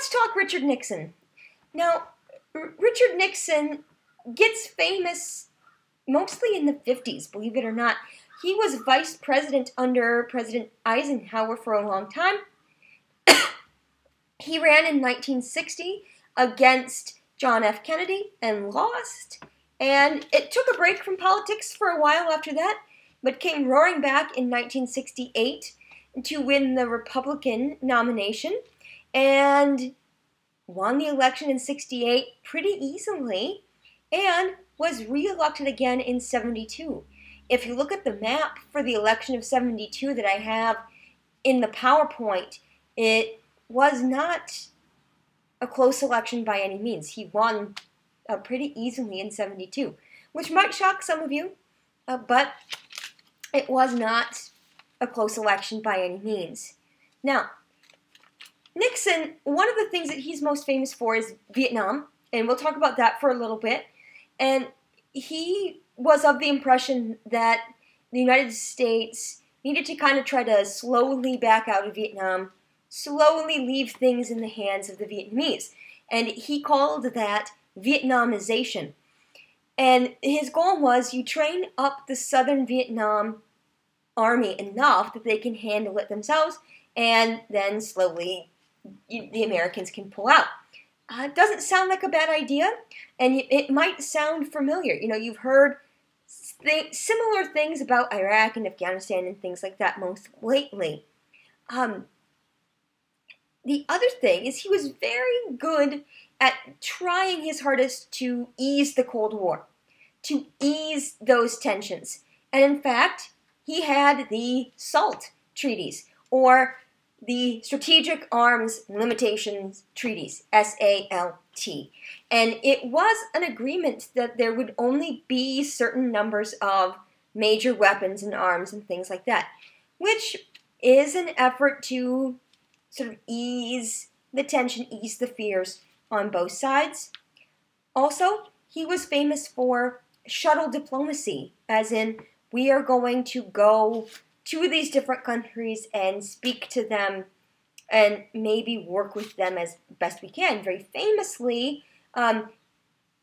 let's talk Richard Nixon. Now, R- Richard Nixon gets famous mostly in the 50s, believe it or not. He was vice president under President Eisenhower for a long time. he ran in 1960 against John F. Kennedy and lost. And it took a break from politics for a while after that, but came roaring back in 1968 to win the Republican nomination and won the election in 68 pretty easily and was reelected again in 72. If you look at the map for the election of 72 that I have in the PowerPoint, it was not a close election by any means. He won uh, pretty easily in 72, which might shock some of you, uh, but it was not a close election by any means. Now, Nixon, one of the things that he's most famous for is Vietnam, and we'll talk about that for a little bit. And he was of the impression that the United States needed to kind of try to slowly back out of Vietnam, slowly leave things in the hands of the Vietnamese. And he called that Vietnamization. And his goal was you train up the southern Vietnam army enough that they can handle it themselves, and then slowly the Americans can pull out. Uh, doesn't sound like a bad idea, and it might sound familiar. You know, you've heard th- similar things about Iraq and Afghanistan and things like that most lately. Um, the other thing is he was very good at trying his hardest to ease the Cold War, to ease those tensions. And in fact, he had the SALT treaties, or the Strategic Arms Limitations Treaties, SALT. And it was an agreement that there would only be certain numbers of major weapons and arms and things like that, which is an effort to sort of ease the tension, ease the fears on both sides. Also, he was famous for shuttle diplomacy, as in, we are going to go to these different countries and speak to them and maybe work with them as best we can. Very famously, um,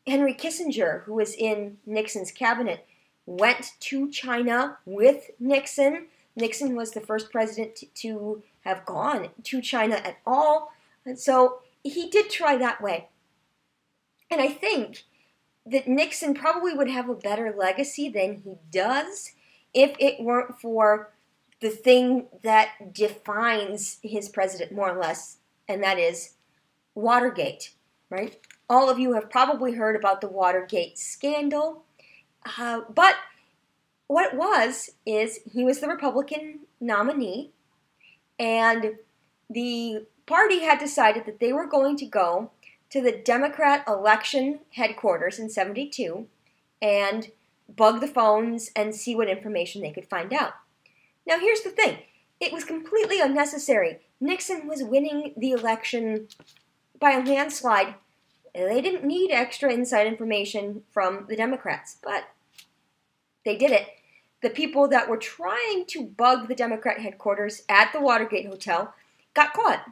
Henry Kissinger, who was in Nixon's cabinet, went to China with Nixon. Nixon was the first president to have gone to China at all. And so he did try that way. And I think that Nixon probably would have a better legacy than he does if it weren't for the thing that defines his president more or less, and that is Watergate, right? All of you have probably heard about the Watergate scandal, uh, but what it was is he was the Republican nominee, and the party had decided that they were going to go to the Democrat election headquarters in 72 and bug the phones and see what information they could find out. Now, here's the thing it was completely unnecessary. Nixon was winning the election by a landslide. They didn't need extra inside information from the Democrats, but they did it. The people that were trying to bug the Democrat headquarters at the Watergate Hotel got caught.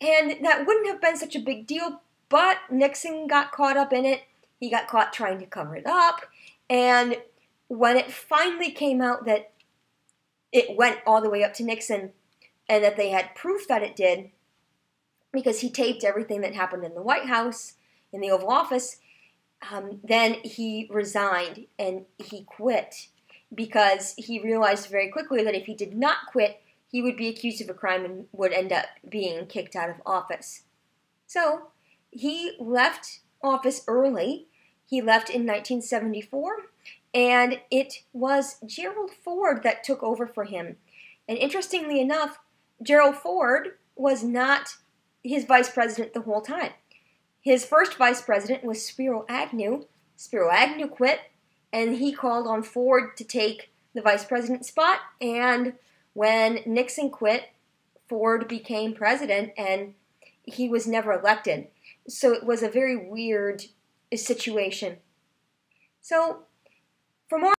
And that wouldn't have been such a big deal, but Nixon got caught up in it. He got caught trying to cover it up. And when it finally came out that it went all the way up to Nixon and that they had proof that it did, because he taped everything that happened in the White House, in the Oval Office, um, then he resigned and he quit because he realized very quickly that if he did not quit, he would be accused of a crime and would end up being kicked out of office. So he left office early. He left in 1974, and it was Gerald Ford that took over for him. And interestingly enough, Gerald Ford was not his vice president the whole time. His first vice president was Spiro Agnew. Spiro Agnew quit, and he called on Ford to take the vice president spot, and when Nixon quit, Ford became president and he was never elected. So it was a very weird situation. So, for more